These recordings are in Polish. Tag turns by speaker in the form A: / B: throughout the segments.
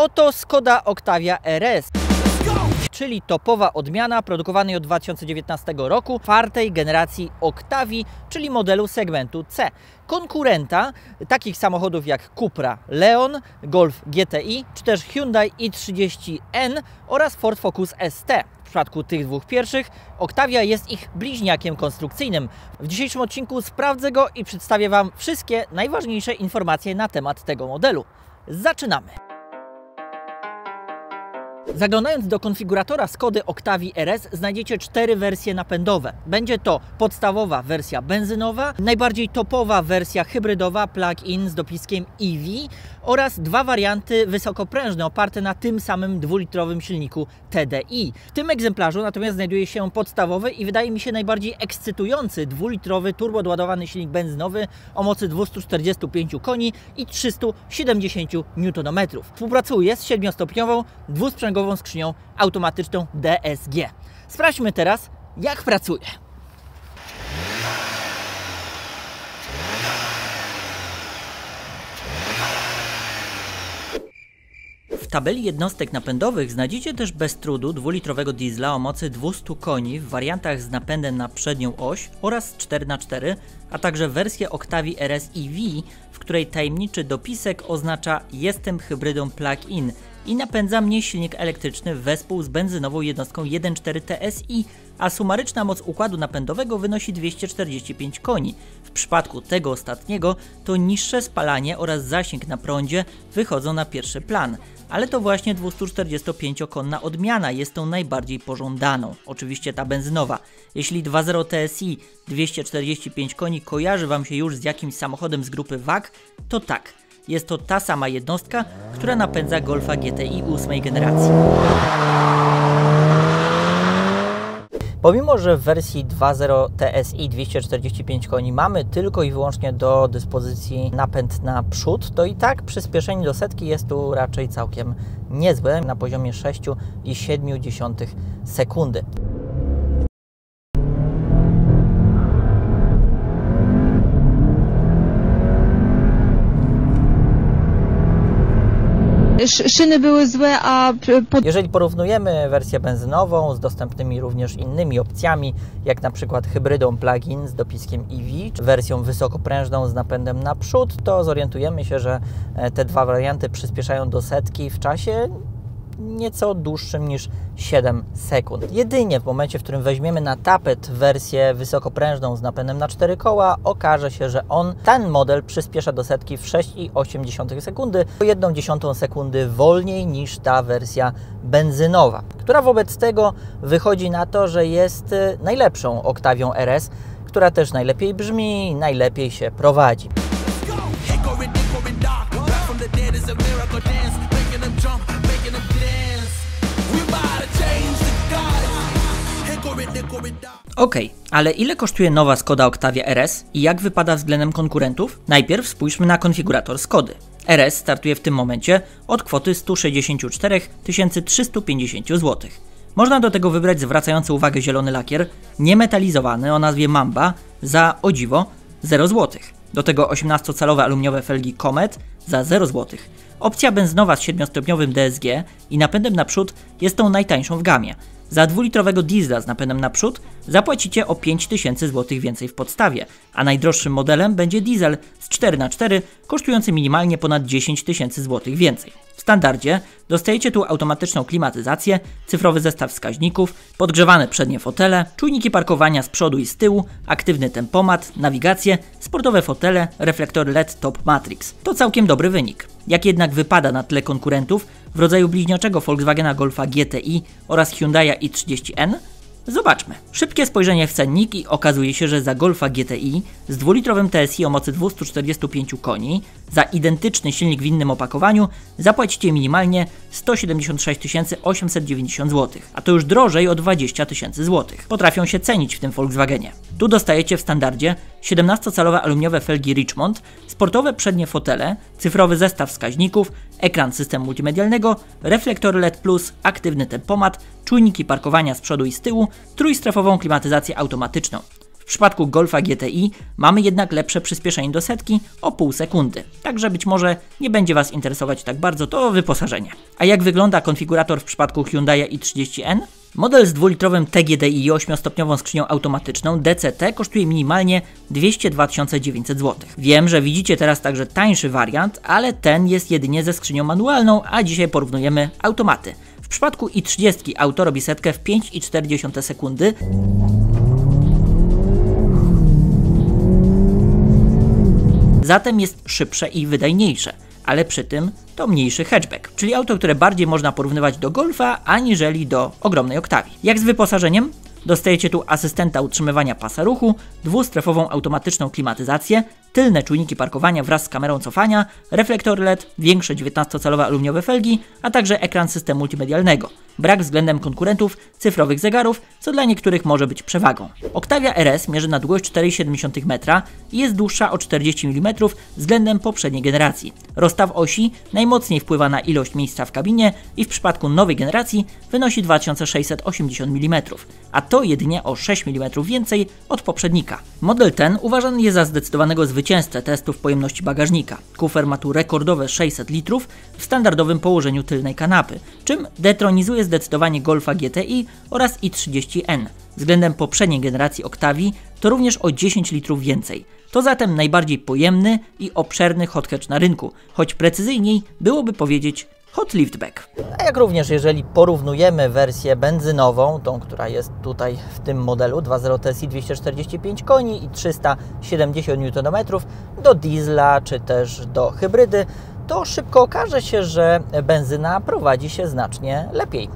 A: Oto Skoda Octavia RS czyli topowa odmiana produkowanej od 2019 roku czwartej generacji Octavii, czyli modelu segmentu C. Konkurenta takich samochodów jak Cupra Leon, Golf GTI, czy też Hyundai i30N oraz Ford Focus ST. W przypadku tych dwóch pierwszych Octavia jest ich bliźniakiem konstrukcyjnym. W dzisiejszym odcinku sprawdzę go i przedstawię Wam wszystkie najważniejsze informacje na temat tego modelu. Zaczynamy! Zaglądając do konfiguratora Skody Octavii RS znajdziecie cztery wersje napędowe. Będzie to podstawowa wersja benzynowa, najbardziej topowa wersja hybrydowa plug-in z dopiskiem EV oraz dwa warianty wysokoprężne oparte na tym samym dwulitrowym silniku TDI. W tym egzemplarzu natomiast znajduje się podstawowy i wydaje mi się najbardziej ekscytujący dwulitrowy turbodoładowany silnik benzynowy o mocy 245 koni i 370 Nm. Współpracuje z 7-stopniową dwusprzęgową skrzynią automatyczną DSG. Sprawdźmy teraz, jak pracuje. W tabeli jednostek napędowych znajdziecie też bez trudu dwulitrowego diesla o mocy 200 koni w wariantach z napędem na przednią oś oraz 4x4, a także wersję Octavii RS EV, w której tajemniczy dopisek oznacza jestem hybrydą plug-in i napędza mnie silnik elektryczny wespół z benzynową jednostką 1.4 TSI, a sumaryczna moc układu napędowego wynosi 245 koni. W przypadku tego ostatniego to niższe spalanie oraz zasięg na prądzie wychodzą na pierwszy plan. Ale to właśnie 245-konna odmiana jest tą najbardziej pożądaną. Oczywiście ta benzynowa. Jeśli 2.0 TSI 245 koni kojarzy Wam się już z jakimś samochodem z grupy WAG, to tak, jest to ta sama jednostka, która napędza Golfa GTI 8 generacji. Pomimo, że w wersji 2.0 TSI 245 koni mamy tylko i wyłącznie do dyspozycji napęd na przód, to i tak przyspieszenie do setki jest tu raczej całkiem niezłe na poziomie 6,7 sekundy.
B: Szyny były złe, a pod...
A: Jeżeli porównujemy wersję benzynową z dostępnymi również innymi opcjami, jak na przykład hybrydą plug-in z dopiskiem EV, czy wersją wysokoprężną z napędem na przód, to zorientujemy się, że e, te dwa warianty przyspieszają do setki w czasie nieco dłuższym niż 7 sekund. Jedynie w momencie, w którym weźmiemy na tapet wersję wysokoprężną z napędem na 4 koła, okaże się, że on, ten model przyspiesza do setki w 6,8 sekundy, o 1,1 sekundy wolniej niż ta wersja benzynowa, która wobec tego wychodzi na to, że jest y, najlepszą Octavią RS, która też najlepiej brzmi, najlepiej się prowadzi. Ok, ale ile kosztuje nowa Skoda Octavia RS i jak wypada względem konkurentów? Najpierw spójrzmy na konfigurator Skody. RS startuje w tym momencie od kwoty 164 350 zł. Można do tego wybrać zwracający uwagę zielony lakier, niemetalizowany o nazwie Mamba za o dziwo 0 zł. Do tego 18-calowe aluminiowe felgi Comet za 0 zł. Opcja benzynowa z 7-stopniowym DSG i napędem naprzód jest tą najtańszą w gamie. Za dwulitrowego diesla z napędem naprzód zapłacicie o 5000 zł więcej w podstawie, a najdroższym modelem będzie diesel z 4x4 kosztujący minimalnie ponad 10 tysięcy zł więcej. W standardzie dostajecie tu automatyczną klimatyzację, cyfrowy zestaw wskaźników, podgrzewane przednie fotele, czujniki parkowania z przodu i z tyłu, aktywny tempomat, nawigację, sportowe fotele, reflektory LED Top Matrix. To całkiem dobry wynik. Jak jednak wypada na tle konkurentów w rodzaju bliźniaczego Volkswagena Golfa GTI oraz Hyundai i30N, Zobaczmy. Szybkie spojrzenie w cennik i okazuje się, że za Golfa GTI z dwulitrowym TSI o mocy 245 koni za identyczny silnik w innym opakowaniu zapłacicie minimalnie 176 890 zł, a to już drożej o 20 tysięcy złotych. Potrafią się cenić w tym Volkswagenie. Tu dostajecie w standardzie 17-calowe aluminiowe felgi Richmond, sportowe przednie fotele, cyfrowy zestaw wskaźników, ekran systemu multimedialnego, reflektor LED+, aktywny tempomat, czujniki parkowania z przodu i z tyłu, trójstrefową klimatyzację automatyczną przypadku Golfa GTI mamy jednak lepsze przyspieszenie do setki o pół sekundy, także być może nie będzie Was interesować tak bardzo to wyposażenie. A jak wygląda konfigurator w przypadku Hyundai i30N? Model z dwulitrowym TGDI i 8-stopniową skrzynią automatyczną DCT kosztuje minimalnie 202 900 zł. Wiem, że widzicie teraz także tańszy wariant, ale ten jest jedynie ze skrzynią manualną, a dzisiaj porównujemy automaty. W przypadku i30 auto robi setkę w 5,4 sekundy, zatem jest szybsze i wydajniejsze, ale przy tym to mniejszy hatchback, czyli auto, które bardziej można porównywać do Golfa aniżeli do ogromnej Oktawii. Jak z wyposażeniem? Dostajecie tu asystenta utrzymywania pasa ruchu, dwustrefową automatyczną klimatyzację, tylne czujniki parkowania wraz z kamerą cofania, reflektor LED, większe 19-calowe aluminiowe felgi, a także ekran systemu multimedialnego. Brak względem konkurentów cyfrowych zegarów, co dla niektórych może być przewagą. Octavia RS mierzy na długość 4,7 metra i jest dłuższa o 40 mm względem poprzedniej generacji. Rozstaw osi najmocniej wpływa na ilość miejsca w kabinie i w przypadku nowej generacji wynosi 2680 mm, a to jedynie o 6 mm więcej od poprzednika. Model ten uważany jest za zdecydowanego zwycięzcę testów pojemności bagażnika. Kufer ma tu rekordowe 600 litrów w standardowym położeniu tylnej kanapy, czym detronizuje zdecydowanie Golfa GTI oraz i30N. Względem poprzedniej generacji Octavii to również o 10 litrów więcej. To zatem najbardziej pojemny i obszerny hot hatch na rynku, choć precyzyjniej byłoby powiedzieć hot liftback. A jak również jeżeli porównujemy wersję benzynową, tą, która jest tutaj w tym modelu 2.0 TSI 245 koni i 370 Nm do diesla czy też do hybrydy, to szybko okaże się, że benzyna prowadzi się znacznie lepiej.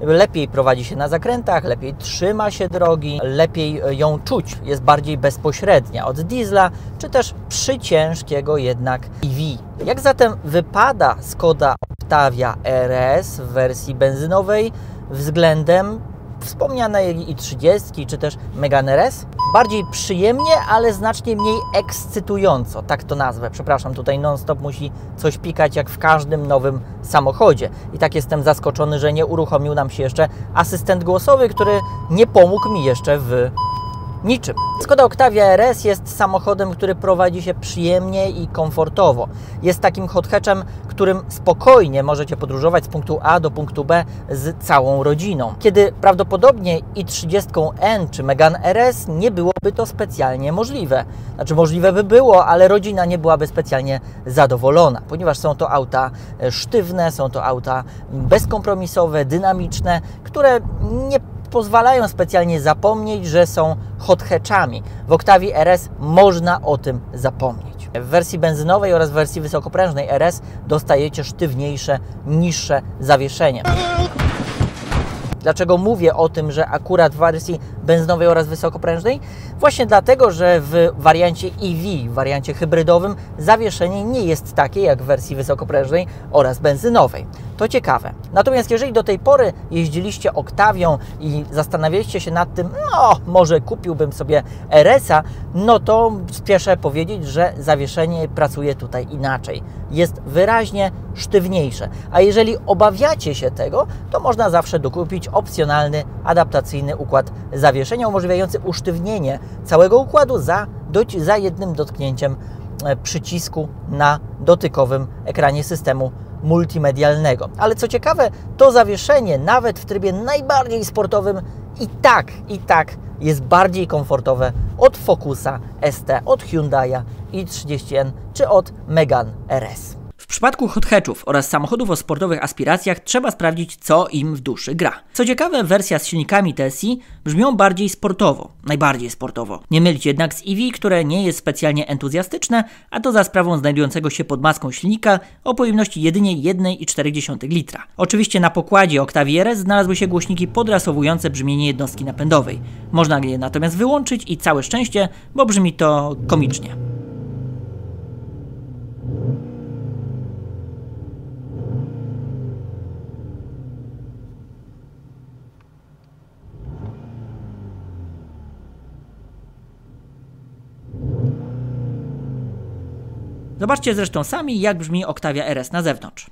A: Lepiej prowadzi się na zakrętach, lepiej trzyma się drogi, lepiej ją czuć, jest bardziej bezpośrednia od diesla, czy też przyciężkiego jednak EV. Jak zatem wypada Skoda Octavia RS w wersji benzynowej względem wspomnianej i 30 czy też Megane RS. Bardziej przyjemnie, ale znacznie mniej ekscytująco, tak to nazwę. Przepraszam, tutaj non-stop musi coś pikać jak w każdym nowym samochodzie. I tak jestem zaskoczony, że nie uruchomił nam się jeszcze asystent głosowy, który nie pomógł mi jeszcze w niczym. Skoda Octavia RS jest samochodem, który prowadzi się przyjemnie i komfortowo. Jest takim hot hatchem, którym spokojnie możecie podróżować z punktu A do punktu B z całą rodziną. Kiedy prawdopodobnie i30N czy Megane RS nie byłoby to specjalnie możliwe. Znaczy możliwe by było, ale rodzina nie byłaby specjalnie zadowolona, ponieważ są to auta e, sztywne, są to auta bezkompromisowe, dynamiczne, które nie pozwalają specjalnie zapomnieć, że są hot hatchami. W Octavii RS można o tym zapomnieć. W wersji benzynowej oraz w wersji wysokoprężnej RS dostajecie sztywniejsze, niższe zawieszenie. Dlaczego mówię o tym, że akurat w wersji benzynowej oraz wysokoprężnej? Właśnie dlatego, że w wariancie EV, w wariancie hybrydowym, zawieszenie nie jest takie jak w wersji wysokoprężnej oraz benzynowej. To ciekawe. Natomiast jeżeli do tej pory jeździliście Oktawią i zastanawialiście się nad tym, no może kupiłbym sobie RS-a, no to spieszę powiedzieć, że zawieszenie pracuje tutaj inaczej. Jest wyraźnie sztywniejsze. A jeżeli obawiacie się tego, to można zawsze dokupić opcjonalny, adaptacyjny układ zawieszenia umożliwiający usztywnienie całego układu za, za jednym dotknięciem e, przycisku na dotykowym ekranie systemu multimedialnego. Ale co ciekawe, to zawieszenie nawet w trybie najbardziej sportowym i tak, i tak jest bardziej komfortowe od Focusa ST, od Hyundai'a i30N czy od Megane RS. W przypadku hatchów oraz samochodów o sportowych aspiracjach trzeba sprawdzić, co im w duszy gra. Co ciekawe, wersja z silnikami TSI brzmią bardziej sportowo, najbardziej sportowo. Nie mylić jednak z EV, które nie jest specjalnie entuzjastyczne, a to za sprawą znajdującego się pod maską silnika o pojemności jedynie 1,4 litra. Oczywiście na pokładzie Octavii RS znalazły się głośniki podrasowujące brzmienie jednostki napędowej. Można je natomiast wyłączyć i całe szczęście, bo brzmi to komicznie. Zobaczcie zresztą sami, jak brzmi Octavia RS na zewnątrz.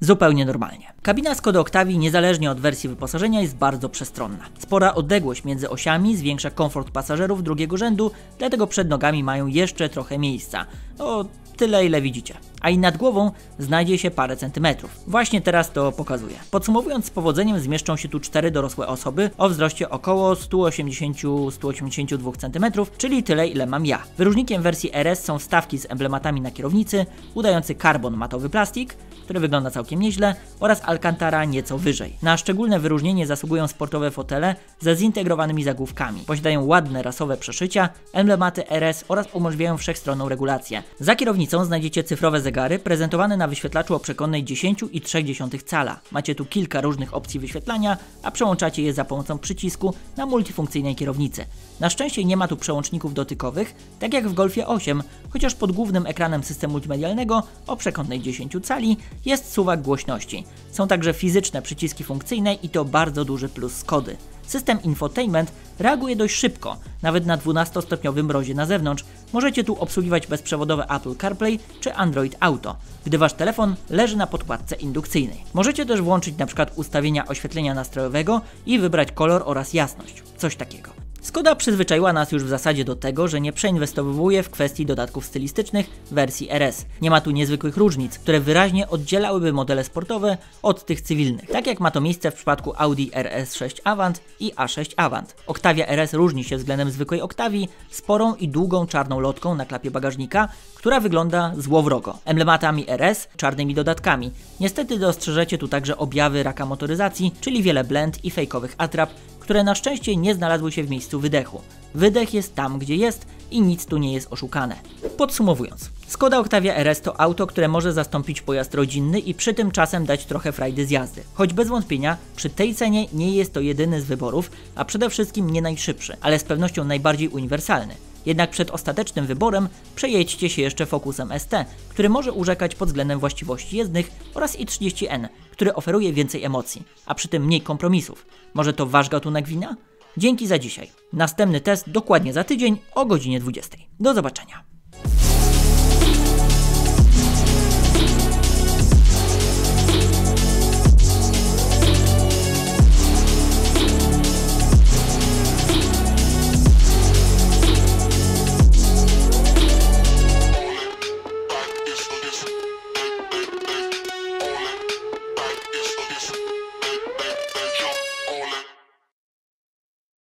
A: Zupełnie normalnie. Kabina Skody Octavii niezależnie od wersji wyposażenia jest bardzo przestronna. Spora odległość między osiami zwiększa komfort pasażerów drugiego rzędu, dlatego przed nogami mają jeszcze trochę miejsca. O tyle ile widzicie. A i nad głową znajdzie się parę centymetrów. Właśnie teraz to pokazuję. Podsumowując, z powodzeniem zmieszczą się tu cztery dorosłe osoby o wzroście około 180-182 cm, czyli tyle ile mam ja. Wyróżnikiem wersji RS są wstawki z emblematami na kierownicy, udający karbon matowy plastik, który wygląda całkiem nieźle, oraz Alcantara nieco wyżej. Na szczególne wyróżnienie zasługują sportowe fotele ze zintegrowanymi zagłówkami. Posiadają ładne rasowe przeszycia, emblematy RS oraz umożliwiają wszechstronną regulację. Za kierownicą znajdziecie cyfrowe zegary prezentowane na wyświetlaczu o przekonnej 10,3 cala. Macie tu kilka różnych opcji wyświetlania, a przełączacie je za pomocą przycisku na multifunkcyjnej kierownicy. Na szczęście nie ma tu przełączników dotykowych, tak jak w Golfie 8, chociaż pod głównym ekranem systemu multimedialnego o przekątnej 10 cali jest suwak głośności. Są także fizyczne przyciski funkcyjne i to bardzo duży plus Skody. System infotainment reaguje dość szybko, nawet na 12-stopniowym mrozie na zewnątrz. Możecie tu obsługiwać bezprzewodowe Apple CarPlay czy Android Auto, gdy wasz telefon leży na podkładce indukcyjnej. Możecie też włączyć np. ustawienia oświetlenia nastrojowego i wybrać kolor oraz jasność. Coś takiego. Skoda przyzwyczaiła nas już w zasadzie do tego, że nie przeinwestowuje w kwestii dodatków stylistycznych wersji RS. Nie ma tu niezwykłych różnic, które wyraźnie oddzielałyby modele sportowe od tych cywilnych, tak jak ma to miejsce w przypadku Audi RS6 Avant i A6 Avant. Octavia RS różni się względem zwykłej Octavii sporą i długą czarną lotką na klapie bagażnika, która wygląda złowrogo. Emblematami RS, czarnymi dodatkami. Niestety dostrzeżecie tu także objawy raka motoryzacji, czyli wiele blend i fejkowych atrap, które na szczęście nie znalazły się w miejscu wydechu. Wydech jest tam, gdzie jest i nic tu nie jest oszukane. Podsumowując, Skoda Octavia RS to auto, które może zastąpić pojazd rodzinny i przy tym czasem dać trochę frajdy z jazdy. Choć bez wątpienia przy tej cenie nie jest to jedyny z wyborów, a przede wszystkim nie najszybszy, ale z pewnością najbardziej uniwersalny. Jednak przed ostatecznym wyborem przejedźcie się jeszcze Focusem ST, który może urzekać pod względem właściwości jezdnych oraz i30N, który oferuje więcej emocji, a przy tym mniej kompromisów. Może to wasz gatunek wina? Dzięki za dzisiaj. Następny test dokładnie za tydzień o godzinie 20. Do zobaczenia.